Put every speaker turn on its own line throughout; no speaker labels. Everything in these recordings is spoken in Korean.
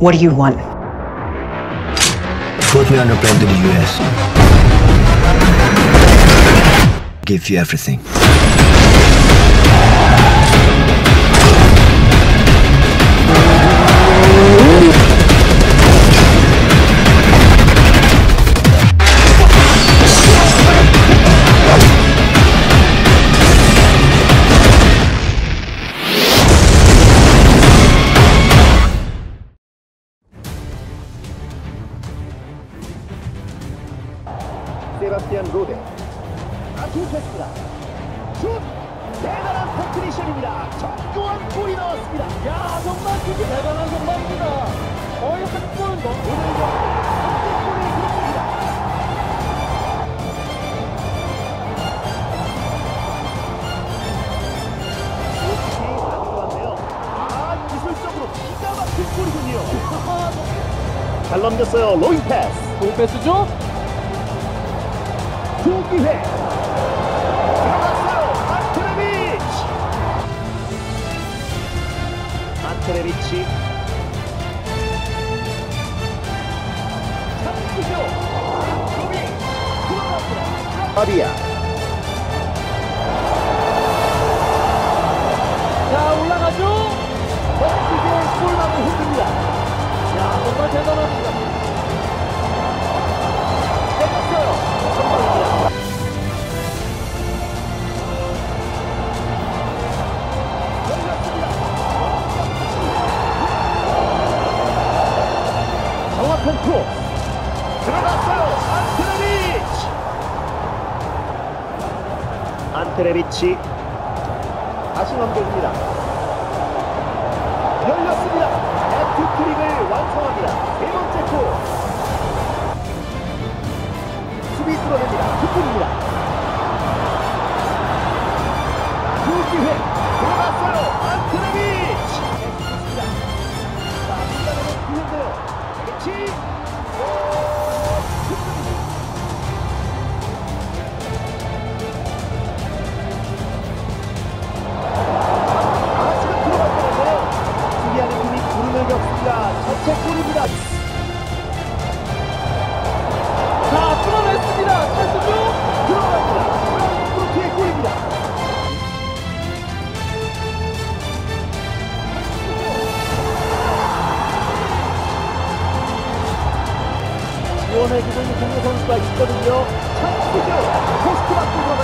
What do you want?
Put me on a plane to the US. Give you everything.
세바스티안 로데. 아투패스입니다. 슛! 대단한 터트리션입니다. 정교한 골이 나왔습니다. 야 정말 그게 대단한 선방입니다. 거의 한골 넘는 아 기술적으로 기가 막힌 골이군요. 잘 넘겼어요. 로잉 패스.
좋은 패스죠?
두 기회. 들어갔어요 안트레비치. 안트레비치 참수죠 로비. 들어갔습니다 아비야.
자, 올라가죠?
크로스 들어갔어요. 안트레비치. 안트레비치. 다시 넘겨줍니다. 열렸습니다. 에투트릭을 완성합니다. 세 번째 골. 수비 뚫어냅니다. 득골입니다 골입니다.
자, 뚫어냈습니다. 패스죠?
들어갑니다. 프로티의 골입니다. 지원해주고 있는 동료 선수가 있거든요. 찬스죠 포스트 맞고 들어갑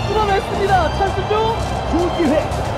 자, 뚫어냈습니다. 찬스죠?
두 기회